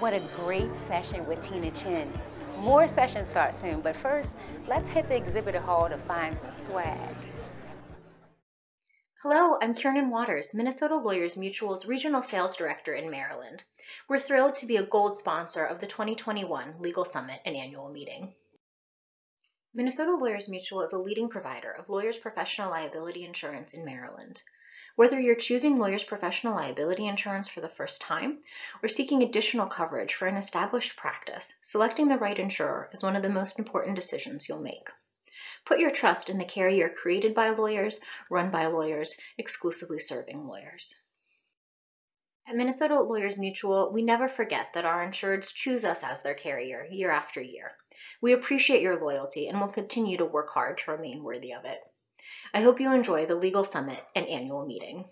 What a great session with Tina Chin. More sessions start soon, but first, let's hit the exhibitor hall to find some swag. Hello, I'm Kiernan Waters, Minnesota Lawyers Mutual's Regional Sales Director in Maryland. We're thrilled to be a gold sponsor of the 2021 Legal Summit and Annual Meeting. Minnesota Lawyers Mutual is a leading provider of lawyers' professional liability insurance in Maryland. Whether you're choosing lawyers' professional liability insurance for the first time or seeking additional coverage for an established practice, selecting the right insurer is one of the most important decisions you'll make. Put your trust in the carrier created by lawyers, run by lawyers, exclusively serving lawyers. At Minnesota Lawyers Mutual, we never forget that our insureds choose us as their carrier year after year. We appreciate your loyalty and will continue to work hard to remain worthy of it. I hope you enjoy the Legal Summit and annual meeting.